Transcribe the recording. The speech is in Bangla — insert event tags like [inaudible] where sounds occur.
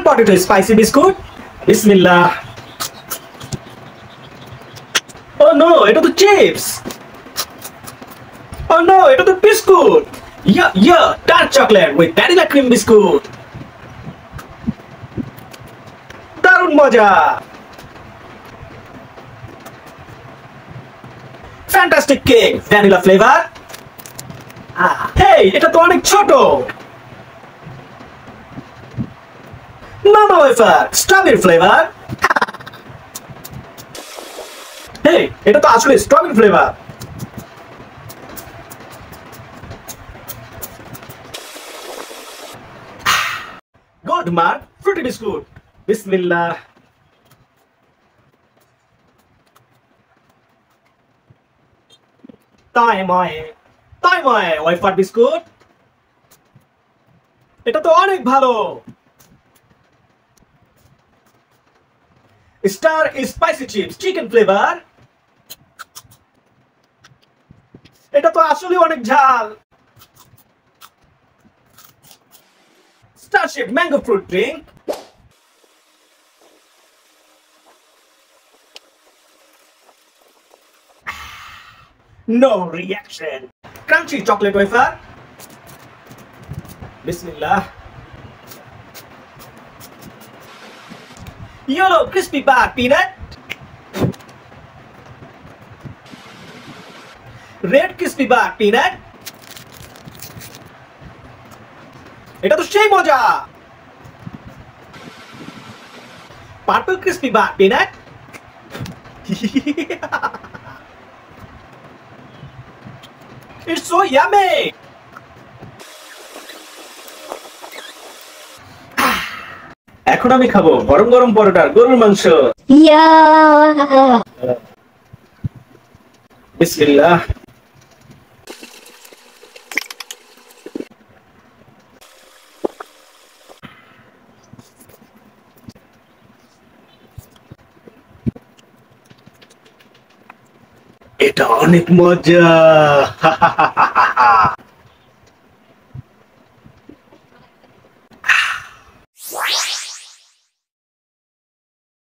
চিকেন পটেটো স্পাইসি বিস্কুট বিসমিল্লাহ ও নো এটা তো চিপস ও নো এটা তো biscuit yeah yeah dark chocolate with vanilla cream biscuit দারুণ মজা। Fantastic cake vanilla flavour hey এটা তো অনেক ছোট। মামা ওয়েফার, স্ট্রবেরি ফ্লেভার। হেই, এটা তো আসলে strawberry flavour. Good mark, fruity biscuit. বিসমিল্লাহ। তাই ময়ে তাই ময়ে, ওয়েফার বিস্কুট। এটা তো অনেক ভালো। Star spicy chips chicken flavour এটা তো আসলে অনেক ঝাল starship mango fruit drink No reaction. Crunchy chocolate wafer. Bismillah. Yellow crispy bar peanut. Red crispy bar peanut. এটা তো সেই মজা purple crispy bar peanut It's so yummy! এখন আমি খাব গরম গরম পরোটার গরুর মাংস. বিসমিল্লাহ। এটা অনেক মজা। [laughs]